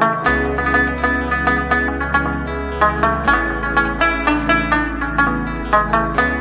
Thank you.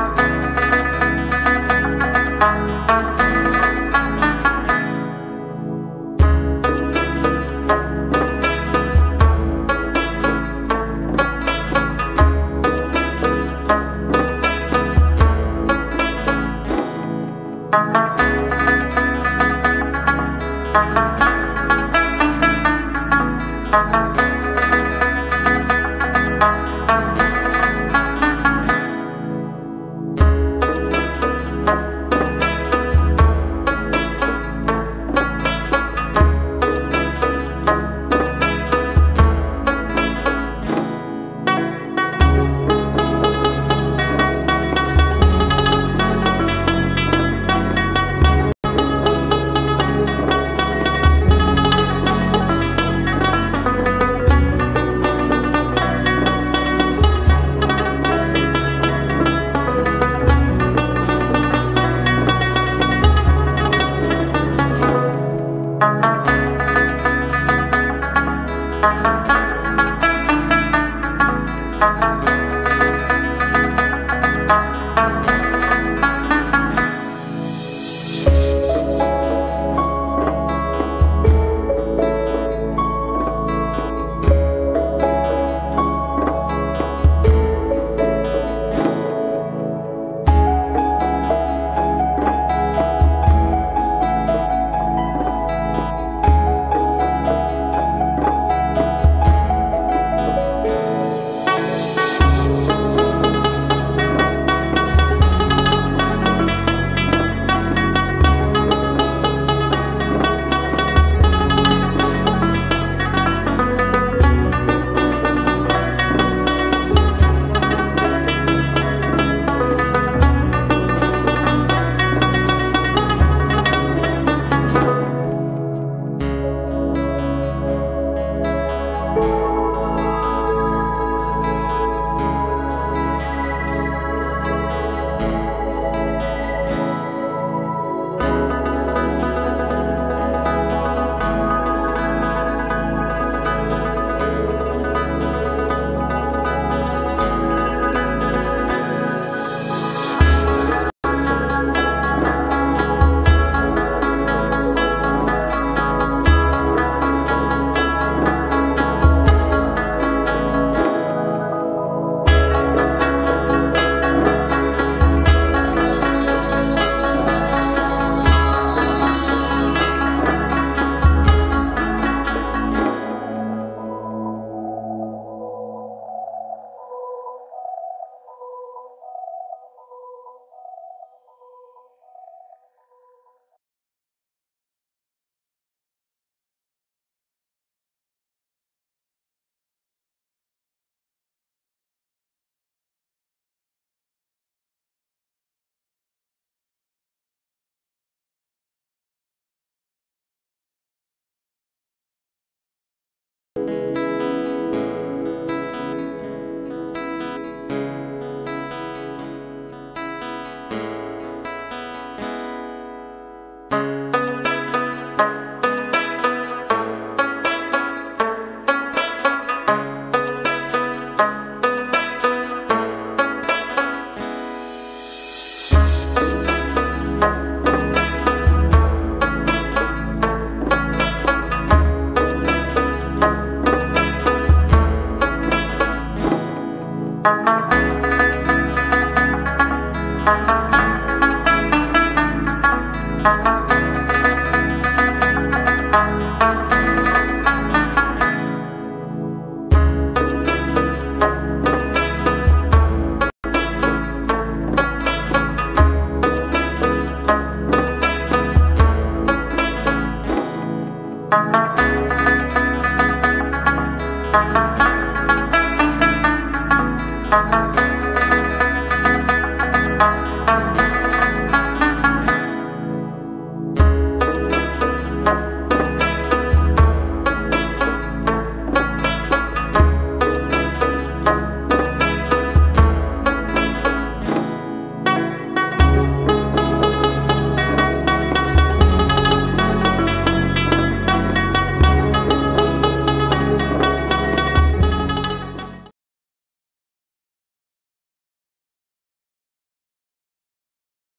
Thank Música